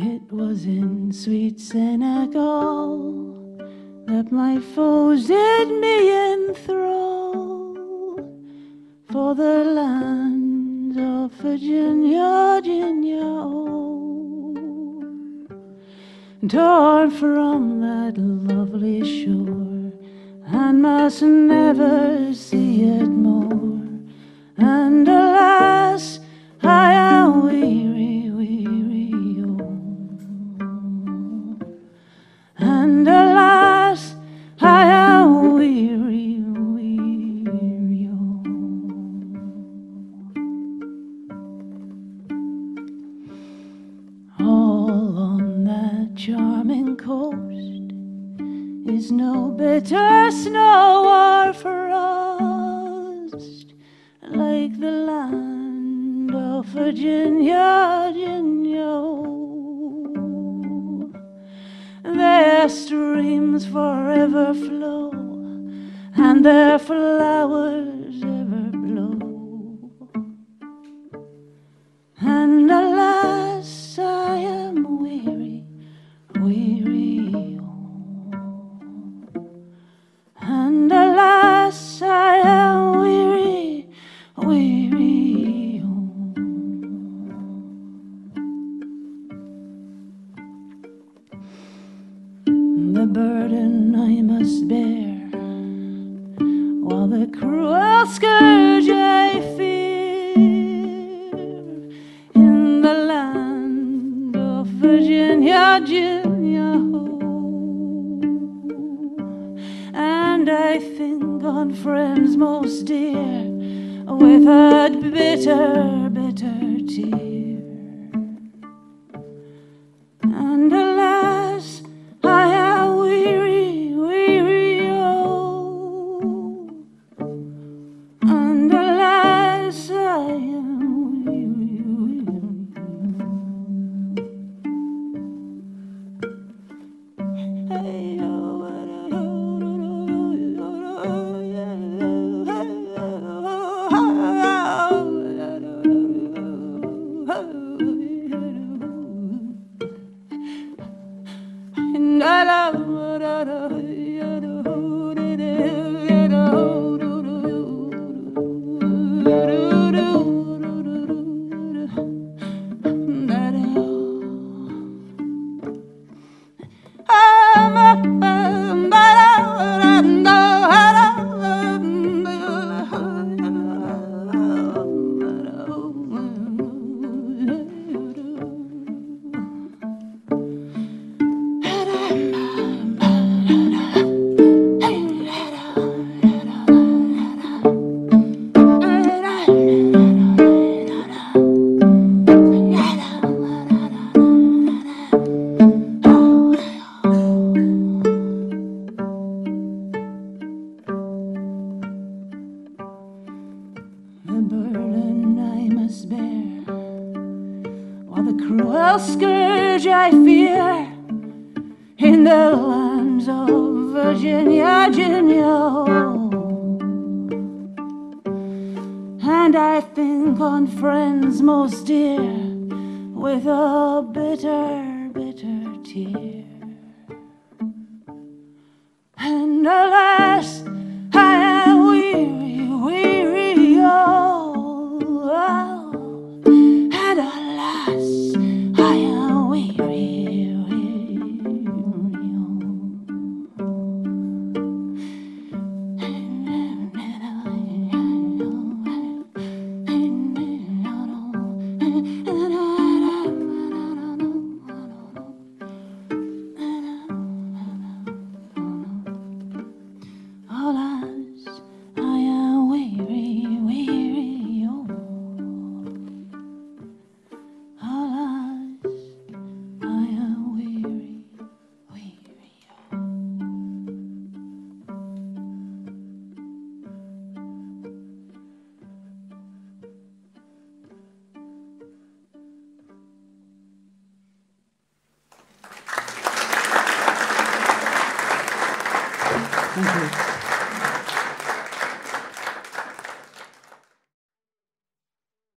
It was in sweet Senegal that my foes did me enthrall for the land of Virginia, Virginia, oh. torn from that lovely shore, and must never see it charming coast is no bitter snow or frost like the land of Virginia, Virginia. There streams forever flow, and there flowers ever The burden I must bear while the cruel scourge I fear in the land of Virginia, Virginia. And I think on friends most dear with a bitter, bitter tear. The cruel scourge I fear in the lands of Virginia, Virginia. And I think on friends most dear with a bitter, bitter tear. And alas,